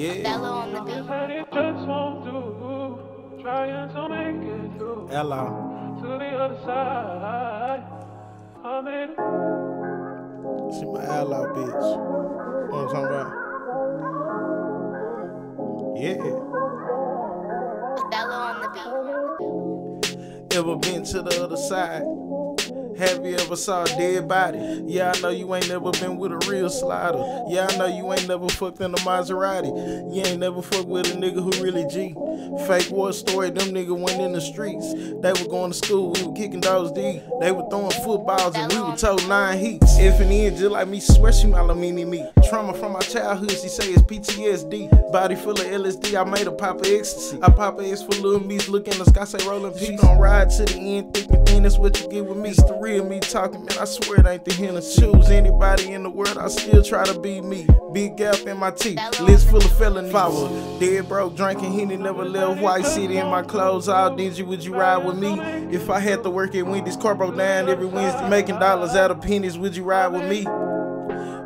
Yeah. Bello on the beat. And it just won't do. Trying to make it through Hello. to the other side. I made it. She my ally, bitch. You know what I'm talking about? Yeah. Bello on the beat. Ever been to the other side? Have you ever saw a dead body? Yeah, I know you ain't never been with a real slider. Yeah, I know you ain't never fucked in a Maserati. You ain't never fucked with a nigga who really G. Fake war story, them nigga went in the streets. They were going to school, we were kicking dogs deep. They were throwing footballs and we were told nine heats. If and in just like me, swear she malamini me. Trauma from my childhood, she say it's PTSD. Body full of LSD, I made a pop of ecstasy. I pop a X for little me's, looking the sky, say rolling peace. She gon' ride to the end, thick and thin, that's what you get with me. It's the real me talking, man, I swear it ain't the Hennessy. Choose anybody in the world, I still try to be me. Big gap in my teeth, list full of felonies. Was dead broke, drinking Henny, never left White City in my clothes, all dingy, would you ride with me? If I had to work at Wendy's, car broke down every Wednesday, making dollars out of pennies, would you ride with me?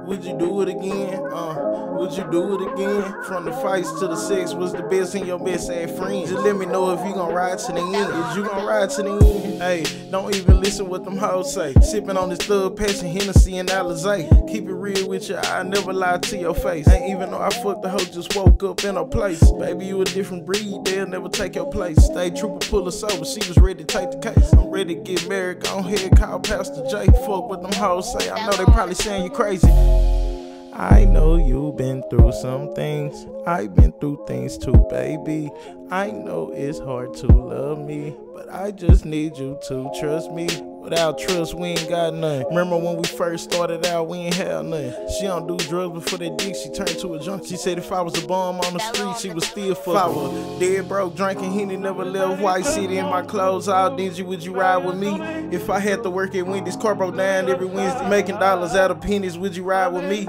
Would you do it again? Uh, would you do it again? From the fights to the sex, was the best in your best at friends. Just let me know if you gon' ride to the end. Is you gon' ride to the end? Hey, don't even listen what them hoes say. Sipping on this Thug Passion Hennessy and Alizé. Keep it real with you, I never lie to your face. Ain't even though I fucked the hoe, just woke up in a place. Baby, you a different breed, they'll never take your place. Stay trooper, pull us over, she was ready to take the case. I'm ready to get married, go ahead, call Pastor J. Fuck what them hoes say, I know they probably saying you crazy. I know you've been through some things. I've been through things too, baby. I know it's hard to love me, but I just need you to trust me. Without trust, we ain't got none. Remember when we first started out, we ain't had none. She don't do drugs before that dick, she turned to a junkie. She said if I was a bum on the street, she was still fuck. I was dead broke, drinking Henny, never left White City in my clothes, all dingy, would you ride with me? If I had to work at Wendy's, car broke down every Wednesday, making dollars out of pennies, would you ride with me?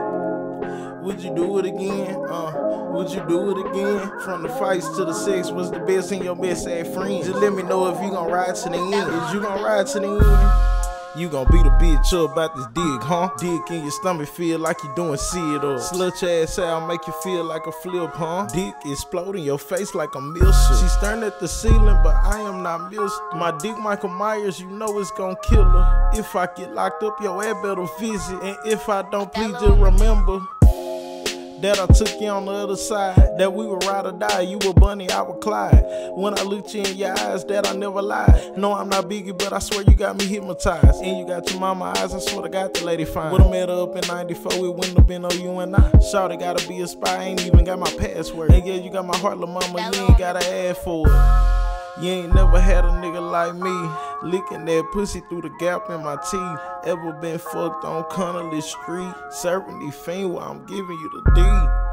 Would you do it again? Uh, would you do it again? From the fights to the sex, was the best in your best at friends. Just let me know if you gon' ride to the end. Is you gon' ride to the end? You gon' beat a bitch up about this dig, huh? Dick in your stomach feel like you doing sit up. Slut your ass out, make you feel like a flip, huh? Dick exploding your face like a missile. She staring at the ceiling, but I am not missed. My dick Michael Myers, you know it's gon' kill her. If I get locked up, your ass better visit. And if I don't, please just remember that I took you on the other side. That we would ride or die. You were Bonnie, I was Clyde. When I looked you in your eyes, that I never lied. No, I'm not Biggie, but I swear you got me hypnotized. And you got your mama eyes, I swear to God, the lady fine. Would've met her up in 94, it wouldn't have been no you and I. Shawty gotta be a spy, ain't even got my password. And yeah, you got my heart, little mama, you ain't gotta ask for it. You ain't never had a nigga like me, licking that pussy through the gap in my teeth. Ever been fucked on Connolly Street, serving these fiends while I'm giving you the D.